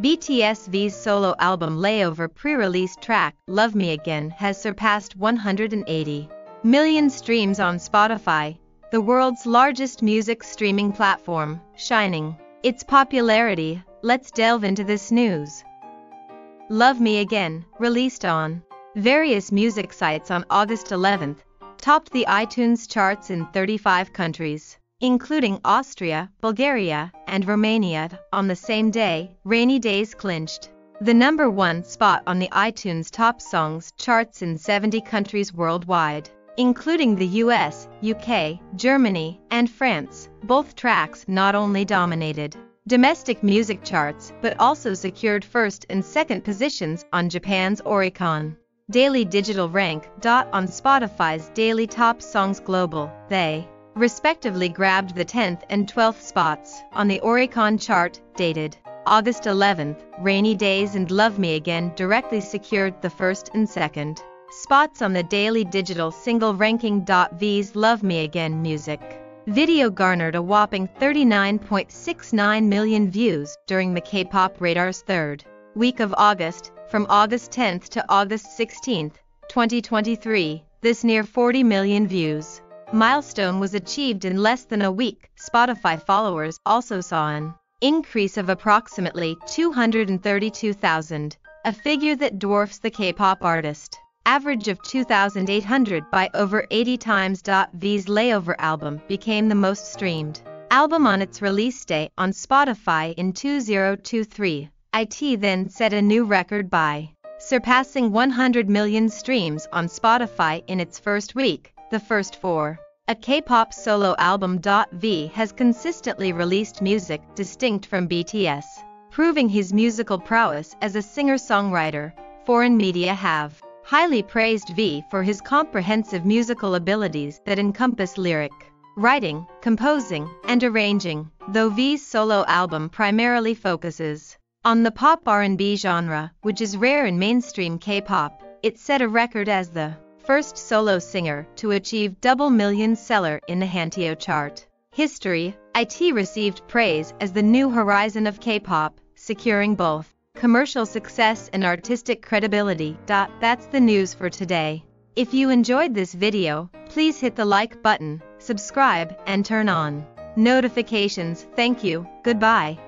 BTS V's solo album Layover pre-release track Love Me Again has surpassed 180 million streams on Spotify, the world's largest music streaming platform, shining its popularity. Let's delve into this news. Love Me Again, released on various music sites on August 11th, topped the iTunes charts in 35 countries including Austria, Bulgaria, and Romania. On the same day, Rainy Days clinched the number one spot on the iTunes Top Songs charts in 70 countries worldwide, including the US, UK, Germany, and France. Both tracks not only dominated domestic music charts but also secured first and second positions on Japan's Oricon Daily Digital Rank. On Spotify's Daily Top Songs Global, they respectively grabbed the 10th and 12th spots on the Oricon chart, dated August 11th. Rainy Days and Love Me Again directly secured the first and second spots on the daily digital single ranking. V's Love Me Again music video garnered a whopping 39.69 million views during the K-pop Radar's third week of August, from August 10th to August 16th, 2023. This near 40 million views milestone was achieved in less than a week, Spotify followers also saw an increase of approximately 232,000, a figure that dwarfs the K-pop artist average of 2,800 by over 80 times. V's Layover album became the most streamed album on its release day on Spotify in 2023. IT then set a new record by surpassing 100 million streams on Spotify in its first week, the first four. A K-pop solo album. V has consistently released music distinct from BTS, proving his musical prowess as a singer-songwriter. Foreign media have highly praised V for his comprehensive musical abilities that encompass lyric, writing, composing, and arranging, though V's solo album primarily focuses on the pop R&B genre, which is rare in mainstream K-pop. It set a record as the first solo singer to achieve double million seller in the Hanteo chart. History, IT received praise as the new horizon of K-pop, securing both commercial success and artistic credibility. That's the news for today. If you enjoyed this video, please hit the like button, subscribe, and turn on notifications. Thank you. Goodbye.